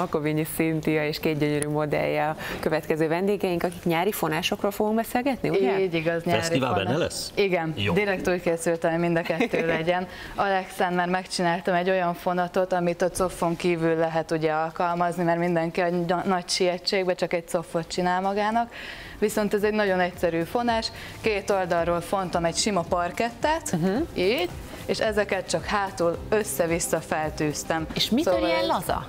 Makovényi Szintia és két gyönyörű modellje a következő vendégeink, akik nyári fonásokról fogunk beszélgetni, ugye? Így igaz, nyári Fesztivál fonás. benne lesz? Igen, Jó. direkt úgy készültem, hogy mind a kettő legyen. Alexán már megcsináltam egy olyan fonatot, amit a coffon kívül lehet ugye alkalmazni, mert mindenki a nagy sietségbe csak egy coffot csinál magának. Viszont ez egy nagyon egyszerű fonás, két oldalról fontam egy sima parkettet, Mhm. uh-huh. így, és ezeket csak hátul össze-vissza feltűztem. És mitől Szóval ilyen ez- laza?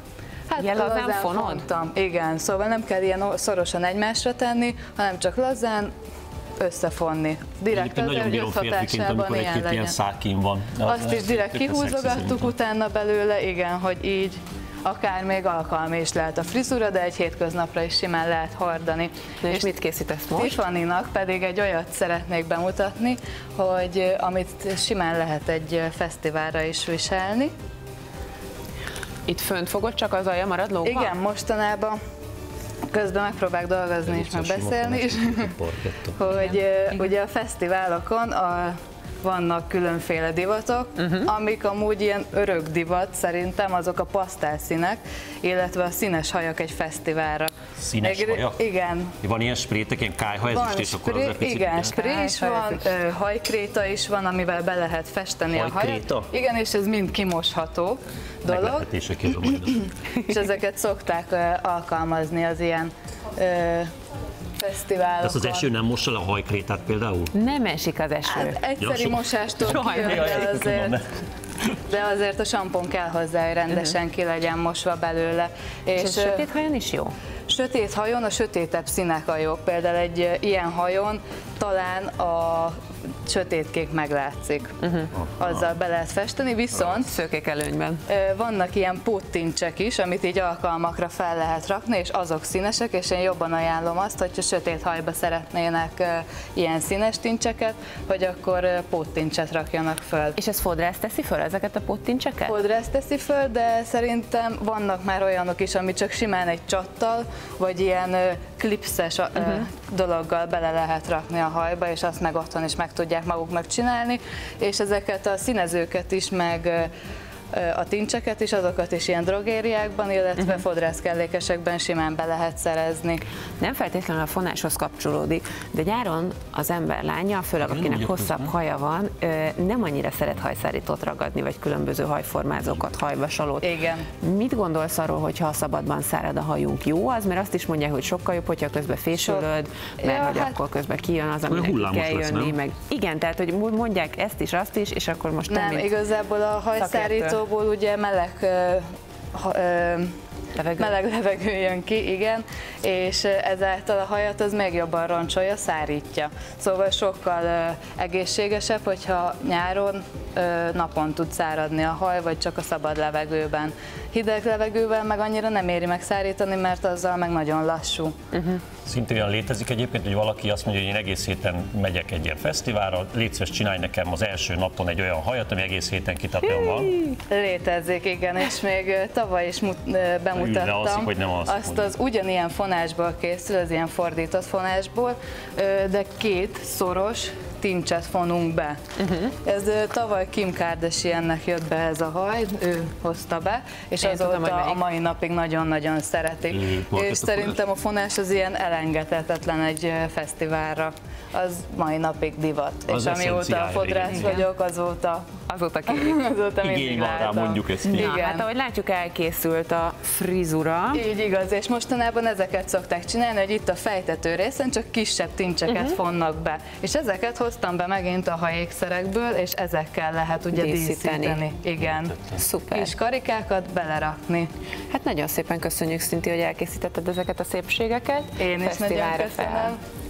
Hát Ilyen lazán lazán fonod? fontam, igen, szóval nem kell ilyen szorosan egymásra tenni, hanem csak lazán összefonni. Direkt azért, nagyon bírom férfiként, amikor ilyen egy-két ilyen szákin van. Azt is direkt kihúzogattuk utána belőle, igen, hogy így akár még alkalmi is lehet a frizura, de egy hétköznapra is simán lehet hordani. Na, és mit készítesz most? Tiffany-nak pedig egy olyat szeretnék bemutatni, hogy eh, amit simán lehet egy eh, fesztiválra is viselni. Itt fönt fogod, csak az alja marad lógva? Igen, mostanában közben megpróbálok dolgozni és meg Sima beszélni is, fonás, parketta. hogy eh, ugye a fesztiválokon a, vannak különféle divatok, uh-huh. amik amúgy ilyen örök divat szerintem, azok a pasztelszínek, illetve a színes hajak egy fesztiválra. Színes Meg- hajak? Igen, Van ilyen sprétek, ilyen kájha ez van is, és akkor az egy picit igen, spré is van, ö, hajkréta is van, amivel be lehet festeni a Hajkréta? hajat. Igen, és ez mind kimosható dolog, és ezeket szokták ö, alkalmazni az ilyen ö, fesztiválokon. Ezt az eső nem mossa le a hajkrétát például? Nem esik az eső. Hát egyszeri Ja, mosástól Soha kijön, azért, de azért a sampon kell hozzá, hogy rendesen ki legyen mosva belőle. és ez ö, sötét hajon is jó? Sötét hajon a sötétebb színek a jók. Például egy ilyen hajon talán a sötétkék meglátszik. Uh-huh. Azzal be lehet festeni, viszont Szőkék előnyben. vannak ilyen póttincsek is, amit így alkalmakra fel lehet rakni, és azok színesek, és én jobban ajánlom azt, hogyha sötét hajba szeretnének ilyen színes tincseket, hogy akkor póttincset rakjanak föl. És ez fodrász teszi föl ezeket a pottincseket? Fodrász teszi föl, de szerintem vannak már olyanok is, ami csak simán egy csattal, vagy ilyen klipszes ö, Mhm. dologgal bele lehet rakni a hajba, és azt meg otthon is meg tudják maguknak csinálni, és ezeket a színezőket is, meg a tincseket is, azokat is ilyen drogériákban, illetve uh-huh. fodrászkellékesekben simán be lehet szerezni. Nem feltétlenül a fonáshoz kapcsolódik, de nyáron az ember lánya, főleg Nem akinek hosszabb haja van, nem annyira szeret hajszárítót ragadni, vagy különböző hajformázókat, hajvasalót. Igen. Mit gondolsz arról, hogy ha a szabadban szárad a hajunk, jó az? Mert azt is mondják, hogy sokkal jobb, hogyha közben fésülöd, mert Ja, hogy hát- akkor közben kijön az, aminek kell lesz, jönni. nem? Meg... Igen, tehát hogy mondják ezt is, azt is, és akkor most Nem, mint igazából a hajszárítóból ugye meleg ha- ö, levegő. Meleg levegő jön ki, igen, és ezáltal a hajat az még jobban roncsolja, szárítja. Szóval sokkal ö, egészségesebb, hogyha nyáron ö, napon tud száradni a haj, vagy csak a szabad levegőben. Hideg levegővel meg annyira nem éri meg szárítani, mert azzal meg nagyon lassú. Szinte olyan létezik egyébként, hogy valaki azt mondja, hogy én egész héten megyek egy ilyen fesztiválra, légy szíves, csinálj nekem az első napon egy olyan hajat, ami egész héten kitatlan van. Létezik, igen, és még tavaly is mut, bemutattam. Alszik, hogy nem alszik, Azt az ugyanilyen fonásból készül, az ilyen fordított fonásból, de két szoros tincset fonunk be. Uh-huh. Ez tavaly Kim Kardashiannek jött be ez a haj, ő hozta be, és Én azóta tudom, a mai napig nagyon-nagyon szeretik. Ő, és szerintem a fonás az ilyen elengedhetetlen egy fesztiválra. Az mai napig divat. Az és amióta eszenciája, fodrász vagyok, azóta, Azóta kérik. azóta Igény van rá, mondjuk ezt Na, így. Igen. hát ahogy látjuk, elkészült a frizura. Így igaz, és mostanában ezeket szokták csinálni, hogy itt a fejtető részen csak kisebb tincseket uh-huh. fonnak be. És ezeket hoztam be megint a hajékszerekből, és ezekkel lehet ugye Díszíteni. díszíteni. Igen. Szuper. És karikákat belerakni. Hát nagyon szépen köszönjük, Szinti, hogy elkészítetted ezeket a szépségeket. Én is nagyon Fesztiválra fel. köszönöm.